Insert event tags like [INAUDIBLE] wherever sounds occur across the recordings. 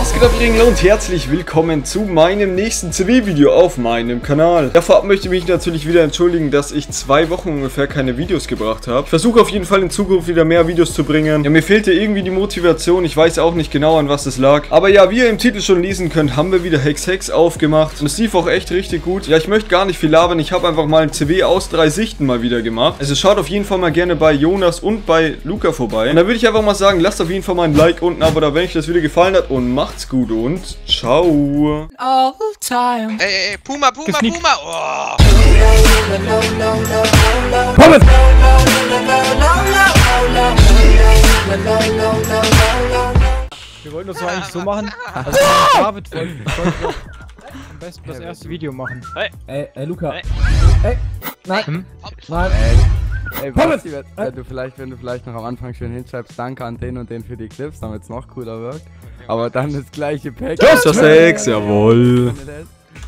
Was geht ab, Ringler und herzlich willkommen zu meinem nächsten CV-Video auf meinem Kanal. Ja, vorab möchte ich mich natürlich wieder entschuldigen, dass ich zwei Wochen ungefähr keine Videos gebracht habe. Ich versuche auf jeden Fall in Zukunft wieder mehr Videos zu bringen. Ja, mir fehlte irgendwie die Motivation, ich weiß auch nicht genau, an was es lag. Aber ja, wie ihr im Titel schon lesen könnt, haben wir wieder Hex Hex aufgemacht. Und es lief auch echt richtig gut. Ja, ich möchte gar nicht viel labern, ich habe einfach mal ein CV aus drei Sichten mal wieder gemacht. Also schaut auf jeden Fall mal gerne bei Jonas und bei Luca vorbei. Und da würde ich einfach mal sagen, lasst auf jeden Fall mal ein Like unten, aber da, wenn euch das Video gefallen hat und macht's gut und ciao. all time. Ey, ey, ey, Puma, Puma, Gesneakt. Puma! Oh. Pommes! Wir wollten das doch eigentlich so [LAUGHS] machen. Also David wollte am besten das erste Video machen. Ey, ey, Luca. Ey. Ey, nein, Hm? nein. Ey, Basti, wenn, wenn du vielleicht, wenn du vielleicht noch am Anfang schön hinschreibst, danke an den und den für die Clips, damit es noch cooler wirkt. Aber dann das gleiche Pack. Das ist das Hex, jawohl.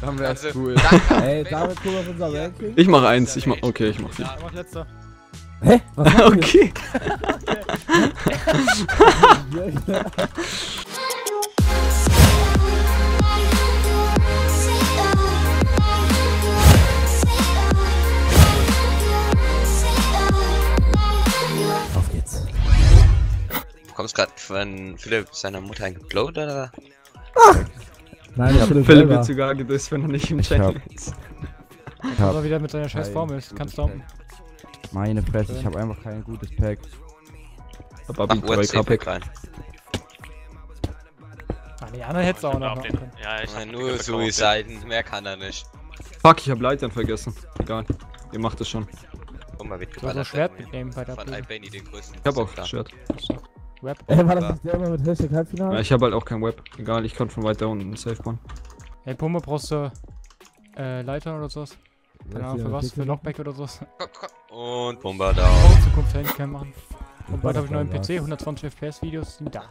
Dann wär's Also, cool. Ey, David, guck auf unser Ranking. Ich mach eins, ich mach, okay, ich mach vier. Ja, mach letzter. Hä? Was wir? [LAUGHS] Okay. [LAUGHS] [LAUGHS] gerade von Philipp seiner Mutter eingeblowt, oder? Nein, ich Philipp Philipp wird sogar gedisst, wenn er nicht im Ich Chat hab- ist. Ich Aber hab, wieder mit seiner scheiß Formel ist. Kannst du meine Fresse, ich habe einfach kein gutes Pack. Aber Mach Big 3 UAC Pack. rein. Ah, die anderen hättest du auch noch den, ja, ich Ja, hab nur Suiciden, mehr kann er nicht. Fuck, ich hab Leitern vergessen. Egal. Ihr macht es schon. Puma wird Du hast geballert. noch Schwert mitnehmen bei der Von Probe. Albany, den größten. Ich hab auch Sucker. Rap. Ey, war das nicht der immer mit Hashtag Halbfinale? Ja, ich hab halt auch kein Web. Egal, ich kann von weiter unten safe bauen. Ey, Pumpe, brauchst du äh, Leitern oder sowas? Keine Ahnung, für was? Für Lockback oder sowas? [LAUGHS] Und Pumba da. In Zukunft Handcam machen. Und bald habe ich einen neuen PC, 120 FPS Videos sind da.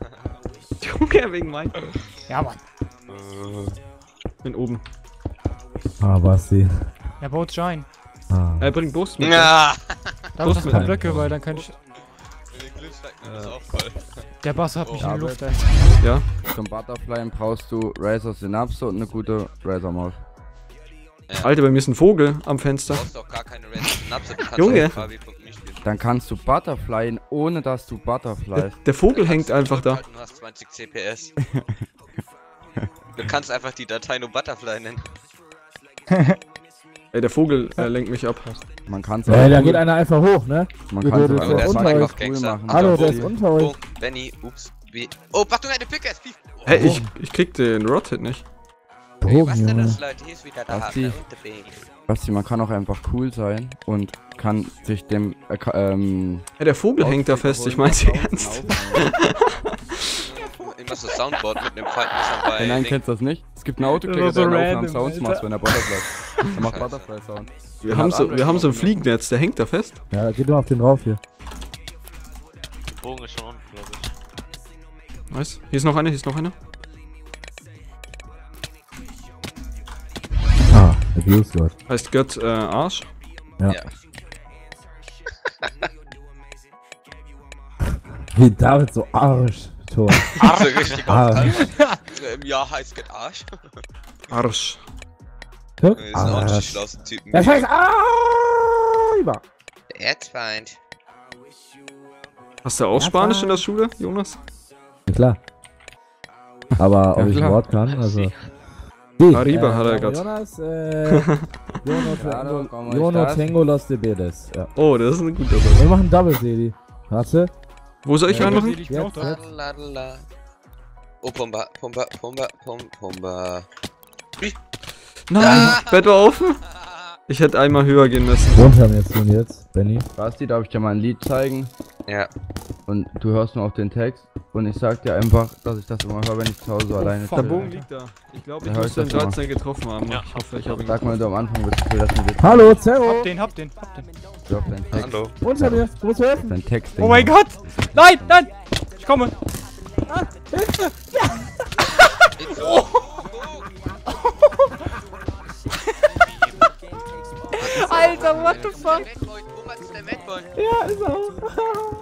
[LAUGHS] Junge, wegen mein. Ja, Mann. Bin oben. Ah, Basti. Ja, baut Shine. Ah. Er bringt Boost mit. Ja. Da ist das mit paar. Blöcke, weil dann kann ich. Voll. Der Bass hat mich in Ja, die Luft, Alter. Ja. Zum Butterfly brauchst du Razer Synapse und eine gute Razer Maus. Alter, bei mir ist ein Vogel am Fenster. Du brauchst doch gar keine Red Synapse, du kannst Junge. Dann kannst du Butterflyen, ohne dass du Butterfly. Der, der Vogel hängt einfach da. Du hast 20 CPS. du kannst einfach die Datei nur Butterfly nennen. Ey, der Vogel äh, lenkt mich ab. Man kann's Ey, auch da geht einer einfach hoch, ne? Man kann es ja auch unter einfach euch-. Hallo, der ist unter euch. Oh, Benny, ups. Oh, Achtung, eine fliegt. Oh, Hey, ich, ich krieg den Rot-Hit nicht. Hey, was Drogen, denn das, Leute? Hier ist wieder der Basti. Der. Basti, man kann auch einfach cool sein und kann sich dem äh, ähm, Hey, der Vogel hängt da fest, ich mein's ernst. Immer so Soundboard mit einem Faltmesser bei. Nein, kennst du das nicht? Es gibt einen Das Autoclicker, so der random, Sounds Alter. macht, wenn er Butterfly. [LAUGHS] Der macht Butterfly Sound. Wir haben so, wir haben so ein Fliegennetz, der hängt da fest. Ja, geht nur auf den drauf hier. Bogen ist schon. Nice. Hier ist noch eine, hier ist noch eine. Ah, Abuse Gott. Heißt Gött äh, Arsch. Ja. Ja. [LAUGHS] Wie David so Arsch. Tor. So [LAUGHS] richtig Arsch. Im Jahr heißt geht Arsch. Arsch. Guck. Das sind Arsch. schlausten Typen. Das heißt Arsch. Erzfeind. Hast du auch Spanisch in der Schule, Jonas? Ja, klar. Aber ob ich ein. Wort kann, also. Die, Arriba hat er grad. Jonas, äh. Jono Tango, Los de Bedes. Ja. Oh, das ist ein guter Sache. Wir machen Double Sedi. Warte. Wo soll ich Ja, reinmachen? da. Lalalala. Oh, Pumba, Pumba, Pumba, Pum, Pumba. Nein, Bett war offen. Ich hätte einmal höher gehen müssen. Runter jetzt und jetzt, Benny. Basti, darf ich dir mal ein Lied zeigen? Ja. Und du hörst nur auf den Text. Und ich sag dir einfach, dass ich das immer höre, wenn ich zu Hause alleine fuck. Der. Bogen liegt da. Ich glaube, ich Ja, ich den das mal. 13 getroffen haben. Ja. Ich hoffe, ich habe ihn Sag mal, du am Anfang bist, ich will das mit dir Hallo, Zero. Hab den, hab den, hab den. Hör auf deinen Text. Hallo. Unter mir. Du musst helfen. Dein Text. Oh mein Gott! Nein, nein! Ich komme! Oh. [LAUGHS] Alter, what the fuck? Ja, ist auch. [LAUGHS]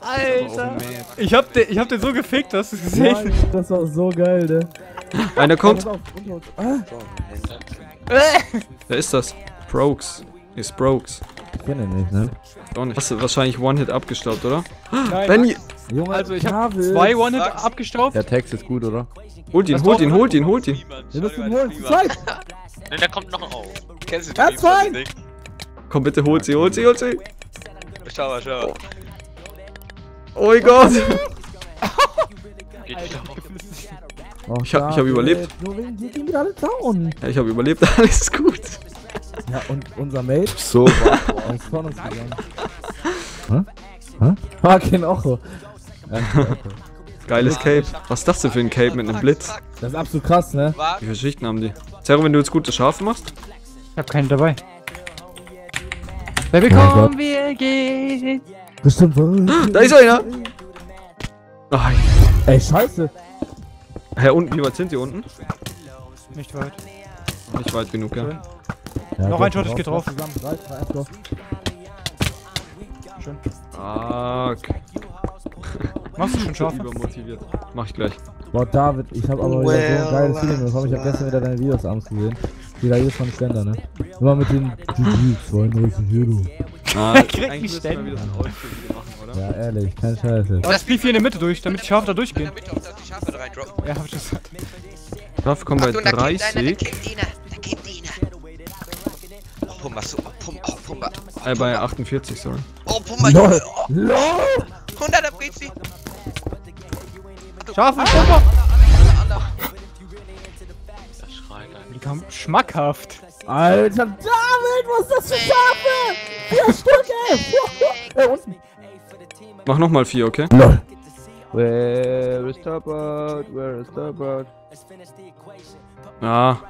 Alter. Ich hab, den, ich hab den so gefickt, hast du es gesehen? Mann, das war so geil, ne? Einer kommt. Ah, [LAUGHS] Wer ist das? Brokes. Ist Brokes. ich kenne ihn nicht, ne? Doch nicht. Hast du wahrscheinlich One-Hit abgestaubt, oder? Nein, Benny! Junge, Also ich hab zwei One-Hit abgestaubt. Der Text ist gut, oder? Holt ihn, holt ihn, holt ihn, holt ihn. Wir müssen dir holen, zweit! Ne, der kommt noch auf. Kennst du zwei. Nick? Komm bitte, holt sie, holt sie, holt sie. Schau mal, schau mal. Oh mein Gott. Oh, Ich hab- ich hab überlebt. Nur wegen dir gehen wir alle down. Ja, ich habe überlebt, [LAUGHS] alles gut. Ja, und unser Mate So, ist von uns gegangen. Hä? Hä? Ah, kein Ocho. Geiles Cape. Was ist das denn für ein Cape mit einem Blitz? Das ist absolut krass, ne? Wie viele Schichten haben die? Zero, wenn du jetzt gute Schafe machst? Ich hab keinen dabei. Baby, Oh mein komm, wir gehen. Bestimmt was. Da ist einer! Ach, Ey, scheiße. Hä, unten, wie weit sind die unten? Nicht weit. Nicht weit genug, ja. Ja, Noch ein Shot, ich geh drauf. Go. Schön. Fuck. Machst du schon scharf? Übermotiviert. Mach ich gleich. Boah, David, ich hab aber wieder so ein geiles Feeling bekommen. Ich hab gestern wieder deine Videos abends gesehen. Wieder jedes von Ständer, ne? Immer mit den GG, 32 Euro. [LAUGHS] Ah, kriegt nicht müssen wir Stände. wieder so ein machen, oder? Ja, ehrlich, kein Scheiße. Das Spiel hier in der Mitte durch, damit die Schafe da durchgehen. Ja, hab ich das gesagt. Schafe kommen bei Achtung, da kommt einer, da 30. kommt einer, da kommt einer. Oh, Pumba, so, oh, Pumba, oh, Pumba. Äh, bei 48, sorry. Oh, Pumba, LOL! Junge, oh, LOL! 100er Brezi. Schafe, geil. Die kamen schmackhaft. Alter, David, was ist das für Schafe? Vier Stück, ey! Unten. Mach nochmal 4, okay? LOL. Where is the bird? Where is the bird? Ja.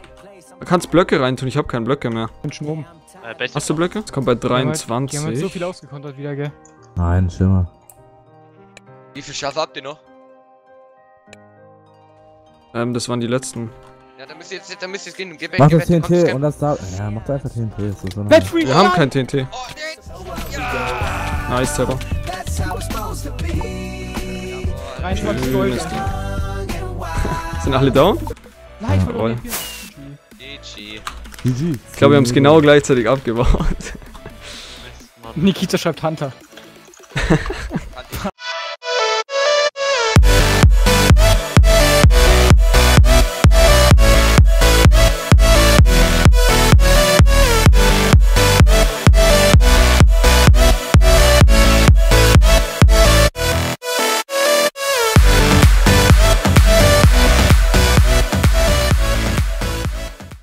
Du kannst Blöcke reintun, ich habe keine Blöcke mehr. Oh, Bin schon oben. Äh. Hast du Blöcke? Es kommt bei Die haben halt so 23. viel ausgekontert wieder, gell? Nein, Schimmer. Wie viel Schafe habt ihr noch? Ähm, das waren die letzten. Ja, dann müsst ihr jetzt, dann müsst ihr jetzt gehen geh weg, Mach geh das weg, TNT komm. und das da. Ja, mach da einfach TNT. Das ist so eine- Battery! Wir haben kein TNT. Oh, nee. Ja. Nice, Terror. 23 Gold. Sind alle down? Nein, Jawohl. verloren. GG. GG. Ich glaube, wir haben es genau gleichzeitig abgebaut. Nikita schreibt Hunter. [LAUGHS]